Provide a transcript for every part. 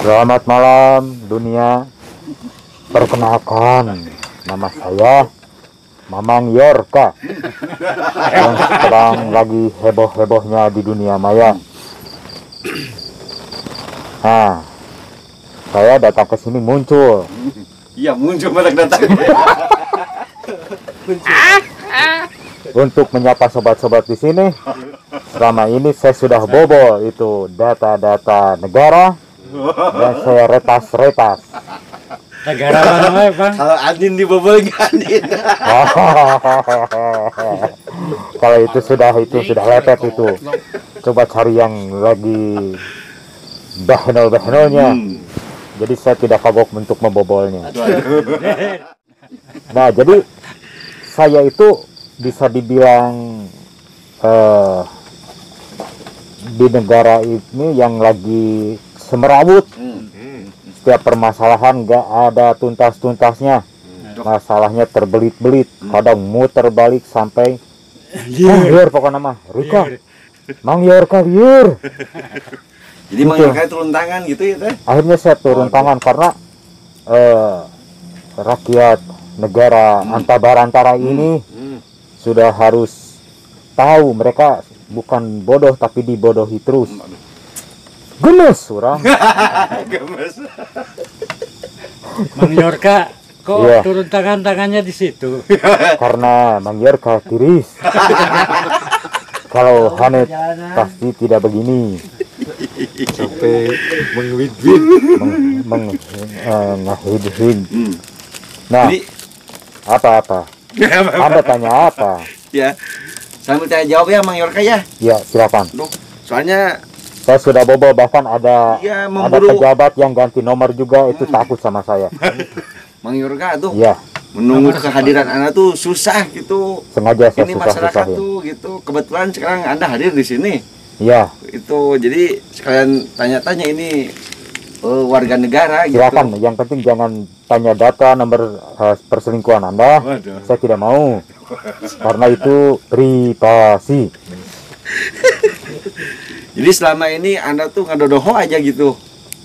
Selamat malam dunia. Perkenalkan, nama saya Mamang Yorka yang sedang lagi heboh-hebohnya di dunia maya. Nah, saya datang ke sini muncul Iya muncul malah datang. untuk menyapa sobat-sobat di sini. Selama ini saya sudah bobol itu data-data negara dan saya retas-retas. Negara mana wae, Bang? Kalau Andin dibobol gak Andin? Kalau itu sudah itu sudah lepet itu. Coba cari yang lagi behnol-behnolnya. Hmm. Jadi saya tidak kagok untuk membobolnya. Nah, jadi saya itu bisa dibilang eh, di negara ini yang lagi semerawut. Hmm. Setiap permasalahan nggak ada tuntas-tuntasnya. Masalahnya terbelit-belit, kadang muter balik sampai Mang Yor pokoknya mah, Rika, Mang Yor ka liur. Jadi Mang Yorka turun tangan gitu ya teh? Akhirnya saya turun Waduh. tangan karena eh, rakyat negara antabarantara ini Hmm. sudah harus tahu mereka bukan bodoh tapi dibodohi terus. Aduh. Gemes orang. Gemes. Mang Yorka kok Iya. turun tangan tangannya di situ. karena Mang Yor ka tiris. Kalau Hanet pasti tidak begini. Sampai mengwid-wid. Meng, meng. Hmm. Nah, Jadi apa-apa? Anda tanya apa? ya sambil tanya jawab ya Mang Yorka ya. Ya, silakan. Aduh, soalnya Saya sudah bobo bahkan ada ada memburu. pejabat yang ganti nomor juga itu takut sama saya. Mang Yorka tuh Iya, menunggu kehadiran Anda tuh susah gitu. sengaja saya Ini masyarakat susah-susahin. tuh gitu. Kebetulan sekarang Anda hadir di sini. Iya, Itu jadi sekalian tanya-tanya ini eh, warga negara gitu. silakan. Yang penting jangan tanya data nomor eh, perselingkuhan Anda. Waduh. Saya tidak mau. Karena itu privasi. Jadi selama ini Anda tuh ngadodoho aja gitu.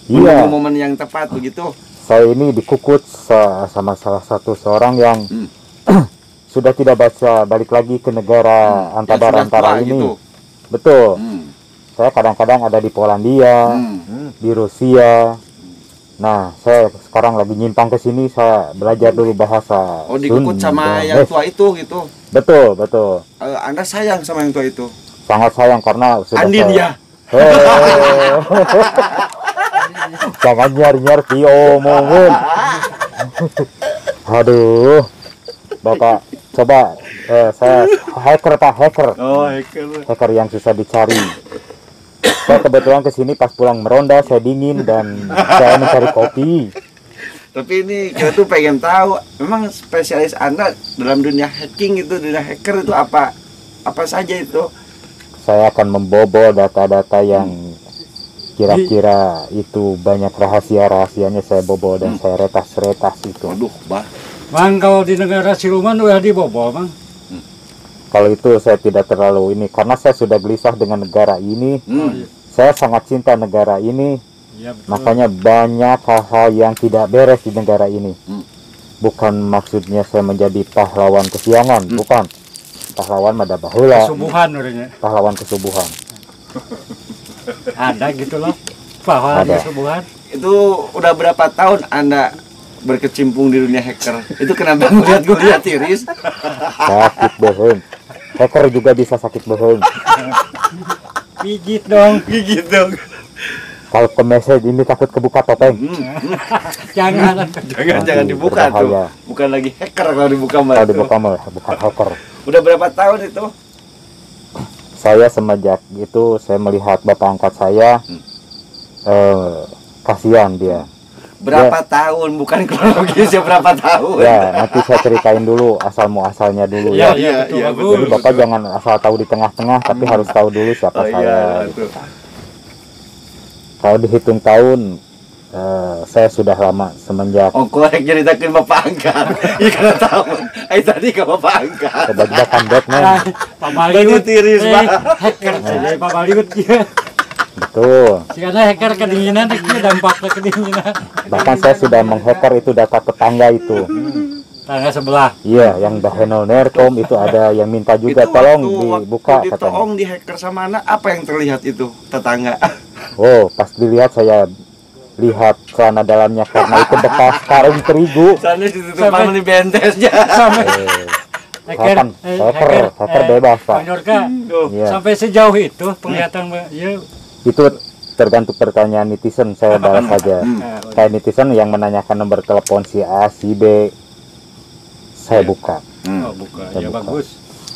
Iya, Menunggu momen yang tepat begitu. saya ini dikukut sa- sama salah satu seorang yang Hmm. sudah tidak baca balik lagi ke negara Yang antara-antara tua ini. gitu. Betul. Hmm. Saya kadang-kadang ada di Polandia, Hmm. di Rusia. Nah, saya sekarang lagi nyimpang ke sini, saya belajar dulu bahasa Oh dikukut sama yang tua itu gitu. Betul, betul. Eh, anda sayang sama yang tua itu. Sangat sayang karena sudah Andin saya- ya. Hei. Jangan nyar-nyar diomongin. Aduh. Bapak, coba eh, saya hacker Pak, hacker. Oh hacker. Hacker yang susah dicari. Saya kebetulan ke sini pas pulang meronda, saya dingin dan saya mencari kopi. Tapi ini kita tuh pengen tahu, memang spesialis anda dalam dunia hacking itu, dunia hacker itu apa apa saja itu? Saya akan membobol data-data yang kira-kira itu banyak rahasia-rahasianya saya bobol dan saya retas-retas itu. Waduh, bah. Bang kalau di negara siluman udah dibobol, Bang. Kalau itu saya tidak terlalu ini karena saya sudah gelisah dengan negara ini. Hmm. Saya sangat cinta negara ini, Iya betul. makanya banyak hal-hal yang tidak beres di negara ini. Hmm. Bukan maksudnya saya menjadi pahlawan kesiangan, Hmm. bukan. Pahlawan mada bahula, Kesubuhan urangnya. pahlawan kesubuhan. Ada gitu loh. Bahwa Ada. kesubuhan. Itu udah berapa tahun anda berkecimpung di dunia hacker? Itu kenapa ngeliat gue lihat tiris? Sakit bohong. Hacker juga bisa sakit bohong. Pijit dong. Gigit dong. Kalau ke message ini takut kebuka topeng. Hmm. Jangan. Jangan jangan dibuka Berbahaya. tuh. Bukan lagi hacker kalau dibuka mah. Kalau dibuka mah bukan hacker. Udah berapa tahun itu? Saya semenjak itu saya melihat bapak angkat saya Hmm. eh, kasihan dia. Berapa tahun? Bukan kronologisnya berapa tahun? Ya, nanti saya ceritain dulu asal muasalnya dulu Iya, ya. iya, Iya, betul iya, bagus. Jadi bapak jangan asal tahu di tengah-tengah, tapi harus tahu dulu siapa Oh saya. iya, gitu. Kalau dihitung tahun, eh, saya sudah lama semenjak Oh, korek ceritakan bapak angkat. Iya karena tahun. Eh tadi ke bapak angkat. kebajakan Batman. Nah, Pak Baliut. Baliut tiris, Eh, Pak. Hacker saja Pak Baliut. ya. betul karena hacker kedinginan itu dampaknya kedinginan. bahkan saya sudah menghacker itu data tetangga itu Tangga sebelah. iya yang Dahenol Nerkom itu ada yang minta juga itu tolong waktu, dibuka waktu katanya di hacker sama anak apa yang terlihat itu tetangga oh pas dilihat saya lihat celana dalamnya karena itu bekas karung terigu sana ditutup Sampai- sama di bentesnya Sampai eh, hacker, eh, hacker, hacker eh, bebas, Pak. Tuh. iya. sampai sejauh itu penglihatan Mbak. Ya, itu tergantung pertanyaan netizen saya balas saja Hmm. eh, kayak netizen yang menanyakan nomor telepon si A si B saya Iya. buka Hmm. oh, buka. Saya Ya buka. bagus.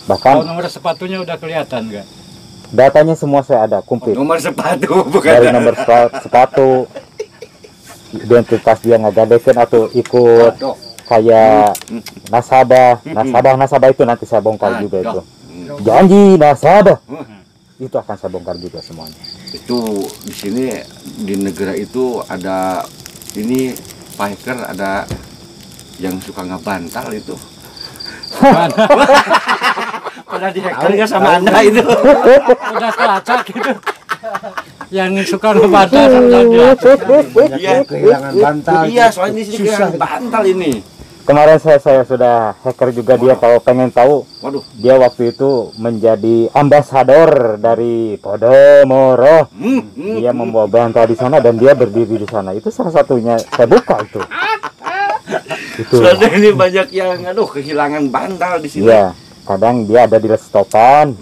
bahkan Kalau nomor sepatunya udah kelihatan enggak? datanya semua saya ada komplit nomor sepatu bukan dari nomor sepa- sepatu identitas dia ngagadekin atau ikut kayak nasabah. Nasabah nasabah itu nanti saya bongkar juga dok. itu janji nasabah. Hmm. itu akan saya bongkar juga semuanya. Itu di sini di negara itu ada ini hacker ada yang suka ngebantal itu. Pernah di hacker nggak sama anda itu. Udah kelacak gitu. Yang suka ngebantah udah dilacak. iya kehilangan bantal. iya soalnya di sini kehilangan bantal ini. Kemarin saya saya sudah hacker juga dia kalau pengen tahu waduh. dia waktu itu menjadi ambasador dari Podomoro. Hmm, hmm. dia membawa bantal di sana dan dia berdiri di sana. Itu salah satunya saya buka itu. Itu. Soalnya ini banyak yang aduh kehilangan bantal di sini. Iya, kadang dia ada di restopan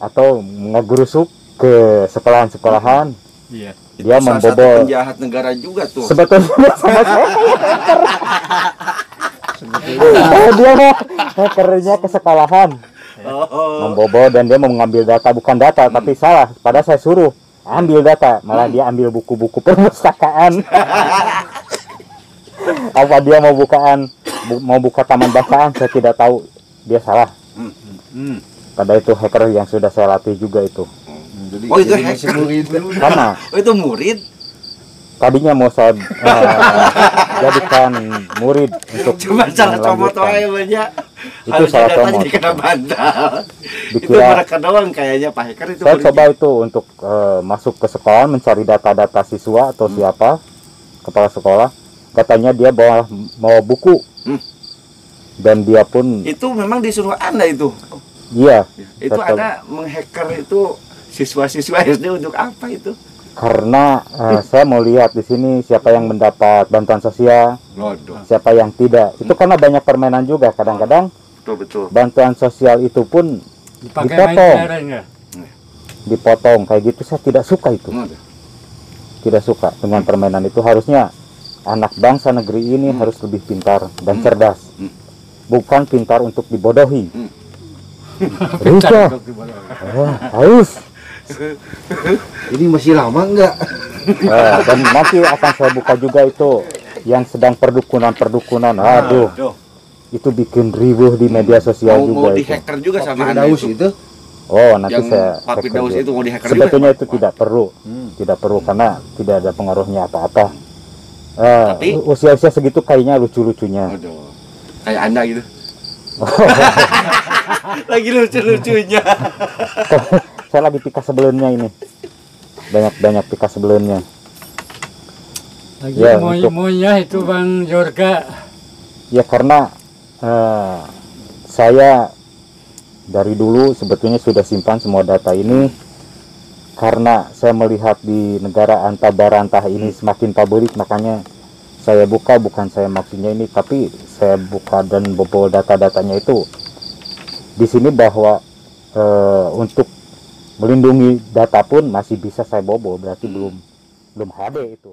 atau ngegerusuk ke sekolahan-sekolahan. Iya. Dia Salah satu membobol. penjahat negara juga tuh Sebetulnya sama saya. Oh, dia hackernya ke sekolahan, oh, oh. membobol dan dia mau mengambil data bukan data tapi salah. Padahal saya suruh ambil data, malah dia ambil buku-buku perpustakaan. Apa dia mau bukaan bu- mau buka taman bacaan saya tidak tahu. Dia salah. Hmm. Pada itu hacker yang sudah saya latih juga itu. Jadi, Oh, itu hacker. murid. Karena oh itu murid tadinya mau saya eh, jadikan murid untuk cuma salah comot wae banyak Itu salah comot. kena bantal itu mereka doang kayaknya Pak hacker itu saya murid. coba itu untuk eh, masuk ke sekolah mencari data-data siswa atau Hmm. siapa kepala sekolah katanya dia bawa mau buku Hmm. dan dia pun itu memang disuruh anda itu iya itu Betul. anda menghacker itu siswa-siswa SD untuk apa itu? Karena eh, saya mau lihat di sini siapa yang mendapat bantuan sosial Lodoh. siapa yang tidak. Itu karena banyak permainan juga kadang-kadang betul betul. bantuan sosial itu pun Dipakai Dipotong. kelereng ya. dipotong kayak gitu saya tidak suka itu. Lodoh. tidak suka dengan permainan itu. Harusnya anak bangsa negeri ini harus lebih pintar dan cerdas. Hmm. bukan pintar untuk dibodohi. Hmm. Haus Ini masih lama enggak? Eh, dan nanti akan saya buka juga itu yang sedang perdukunan-perdukunan aduh Lodoh. itu bikin ribuh di media sosial mau mau juga di itu hacker juga sama Pak anda Firdaus itu itu. oh nanti yang saya Firdaus juga. itu mau di hacker sebetulnya juga itu tidak perlu Hmm. tidak perlu karena tidak ada pengaruhnya apa-apa Eh, Tapi- usia-usia segitu kayaknya lucu-lucunya Waduh. kayak anda gitu lagi lucu-lucunya saya lagi pika sebelumnya ini. Banyak banyak pika sebelumnya. Lagi Ya, maunya itu Bang Jorga. ya karena eh, saya dari dulu sebetulnya sudah simpan semua data ini. Karena saya melihat di negara anta barantah ini semakin publik makanya saya buka bukan saya maksudnya ini tapi saya buka dan bobol data-datanya itu. Di sini bahwa eh, untuk melindungi data pun masih bisa saya bobol berarti belum belum HD itu